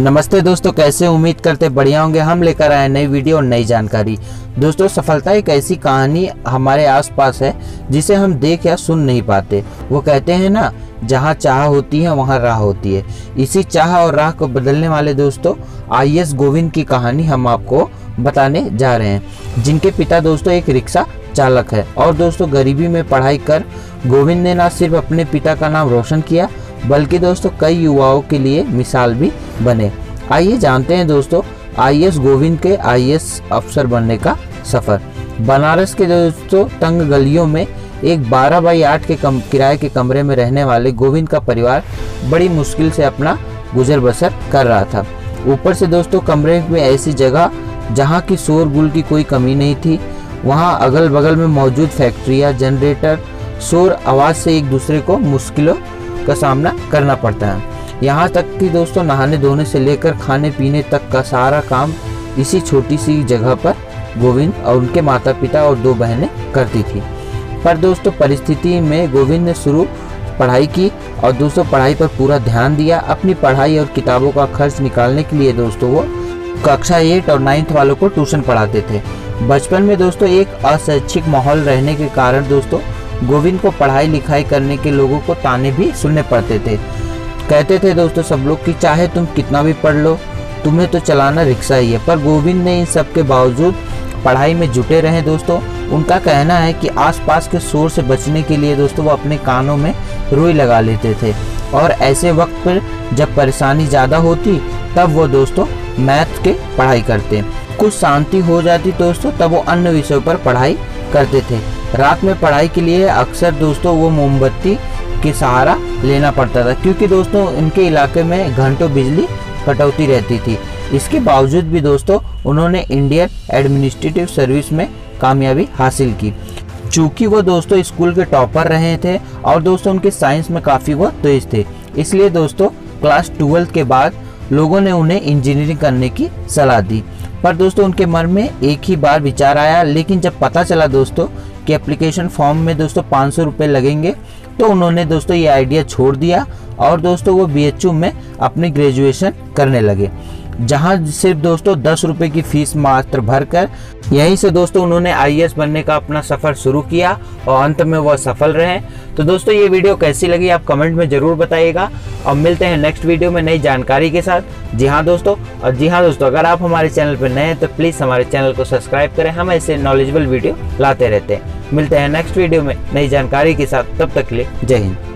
नमस्ते दोस्तों, कैसे उम्मीद करते बढ़िया होंगे? हम लेकर आए नई वीडियो और नई जानकारी। दोस्तों, सफलता एक ऐसी कहानी हमारे आसपास है, जिसे हम देख या सुन नहीं पाते। वो कहते हैं ना, जहाँ चाह होती है, वहाँ राह होती है। इसी चाह और राह को बदलने वाले दोस्तों, आई एस गोविंद की कहानी हम आपको बताने जा रहे हैं, जिनके पिता दोस्तों एक रिक्शा चालक है। और दोस्तों, गरीबी में पढ़ाई कर गोविंद ने ना सिर्फ़ अपने पिता का नाम रोशन किया बल्कि दोस्तों, कई युवाओं के लिए मिसाल भी बने। आइए जानते हैं दोस्तों, आईएएस गोविंद के आईएएस अफसर बनने का सफ़र। बनारस के दोस्तों, तंग गलियों में एक 12 बाई 8 के कम, किराए के कमरे में रहने वाले गोविंद का परिवार बड़ी मुश्किल से अपना गुजर बसर कर रहा था। ऊपर से दोस्तों, कमरे में ऐसी जगह जहाँ की शोरगुल की कोई कमी नहीं थी। वहाँ अगल बगल में मौजूद फैक्ट्रियाँ, जनरेटर, शोर आवाज़ से एक दूसरे को मुश्किलों का सामना करना पड़ता है। यहाँ तक कि दोस्तों, नहाने धोने से लेकर खाने पीने तक का सारा काम इसी छोटी सी जगह पर गोविंद और उनके माता पिता और दो बहनें करती थी। पर दोस्तों, परिस्थिति में गोविंद ने शुरू पढ़ाई की और दोस्तों पढ़ाई पर पूरा ध्यान दिया। अपनी पढ़ाई और किताबों का खर्च निकालने के लिए दोस्तों, वो कक्षा एट और नाइन्थ वालों को ट्यूशन पढ़ाते थे। बचपन में दोस्तों, एक अशैक्षिक माहौल रहने के कारण दोस्तों गोविंद को पढ़ाई लिखाई करने के लोगों को ताने भी सुनने पड़ते थे। कहते थे, दोस्तों, सब लोग कि चाहे, तुम कितना भी पढ़ लो, तुम्हें तो चलाना रिक्शा ही है। पर गोविंद ने इन सब के बावजूद पढ़ाई में जुटे रहे, दोस्तों। उनका कहना है कि आसपास के शोर से बचने के लिए, दोस्तों, वो अपने कानों में रुई लगा लेते थे। और ऐसे वक्त पर जब परेशानी ज़्यादा होती, तब वो, दोस्तों, मैथ के पढ़ाई करते। कुछ शांति हो जाती, दोस्तों, तब वो अन्य विषयों पर पढ़ाई करते थे। रात में पढ़ाई के लिए अक्सर दोस्तों वो मोमबत्ती के सहारा लेना पड़ता था, क्योंकि दोस्तों इनके इलाके में घंटों बिजली कटौती रहती थी। इसके बावजूद भी दोस्तों, उन्होंने इंडियन एडमिनिस्ट्रेटिव सर्विस में कामयाबी हासिल की। चूँकि वो दोस्तों स्कूल के टॉपर रहे थे और दोस्तों उनके साइंस में काफ़ी वो तेज थे, इसलिए दोस्तों क्लास ट्वेल्थ के बाद लोगों ने उन्हें इंजीनियरिंग करने की सलाह दी। पर दोस्तों, उनके मन में एक ही बार विचार आया, लेकिन जब पता चला दोस्तों कि एप्लीकेशन फॉर्म में दोस्तों पाँच सौ रुपये लगेंगे तो उन्होंने दोस्तों ये आइडिया छोड़ दिया और दोस्तों वो बीएचयू में अपनी ग्रेजुएशन करने लगे। जहाँ सिर्फ़ दोस्तों दस रुपए की फ़ीस मात्र भरकर, यहीं से दोस्तों उन्होंने आई बनने का अपना सफ़र शुरू किया और अंत में वह सफल रहे। तो दोस्तों ये वीडियो कैसी लगी आप कमेंट में ज़रूर बताइएगा। और मिलते हैं नेक्स्ट वीडियो में नई जानकारी के साथ। जी हाँ दोस्तों, और जी हाँ दोस्तों, अगर आप हमारे चैनल पर नए हैं तो प्लीज़ हमारे चैनल को सब्सक्राइब करें। हम ऐसे नॉलेजेबल वीडियो लाते रहते हैं। मिलते हैं नेक्स्ट वीडियो में नई जानकारी के साथ। तब तक के लिए जय हिंद।